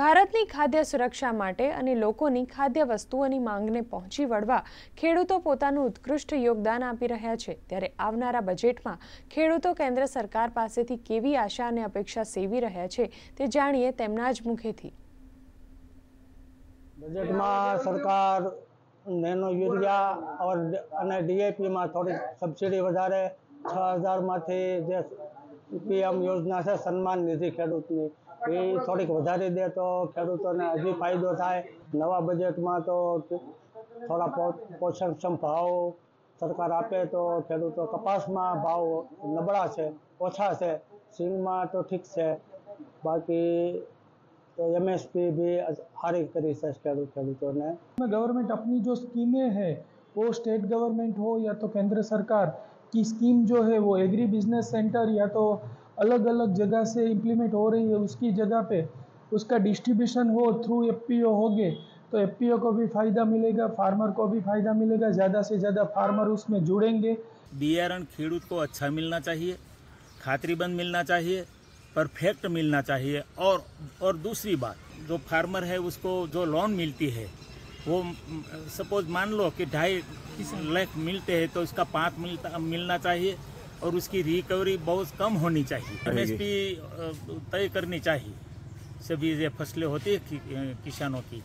ભારતની ખાદ્ય સુરક્ષા માટે અને લોકોની ખાદ્ય વસ્તુઓની માંગને પહોંચી વળવા ખેડૂતો પોતાનું ઉત્કૃષ્ટ યોગદાન આપી રહ્યા છે ત્યારે આવનારા બજેટમાં ખેડૂતો કેન્દ્ર સરકાર પાસેથી કેવી આશા અને અપેક્ષા સેવી રહ્યા છે તે જાણીએ તેમના જ મુખેથી બજેટમાં સરકાર નેનો યુરિયા અને ડીએપીમાં થોડી સબસિડી વધારે છ હજારમાંથી જે પીએમ યોજના છે સન્માન નિધિ ખેડૂતની ओ थोड़े को વધારે દે તો ખેડૂતોને હજી ફાયદો થાય નવા બજેટ માં તો થોડા પોષણ સંભાળો સરકાર આપે તો ખેડૂતો કપાસ માં ભાવ નબળા છે ઓછા છે સિમ માં તો ઠીક છે બાકી તો એમએસપી ભી દરેક કરી રિસર્ચ કર્યો ખેડૂતોને મે ગવર્નમેન્ટ અપની જો સ્કીમે હે પોસ્ટ સ્ટેટ ગવર્નમેન્ટ હો કે તો કેન્દ્ર સરકાર કી સ્કીમ જો હે વો એગ્રી બિઝનેસ સેન્ટર يا તો अलग अलग जगह से इम्प्लीमेंट हो रही है उसकी जगह पे उसका डिस्ट्रीब्यूशन हो थ्रू एफ पी ओ हो गए तो एफ पी ओ को भी फायदा मिलेगा फार्मर को भी फायदा मिलेगा ज़्यादा से ज़्यादा फार्मर उसमें जुड़ेंगे बियारण खेडूत को अच्छा मिलना चाहिए खातरीबंद मिलना चाहिए परफेक्ट मिलना चाहिए और और दूसरी बात जो फार्मर है उसको जो लोन मिलती है वो सपोज मान लो कि ढाई लाख मिलते हैं तो उसका पाँच मिलता मिलना चाहिए और उसकी रिकवरी बहुत कम होनी चाहिए एमएसपी तय करनी चाहिए सभी ये फसलें होती है कि, किसानों की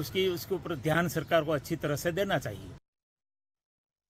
उसकी उसके ऊपर ध्यान सरकार को अच्छी तरह से देना चाहिए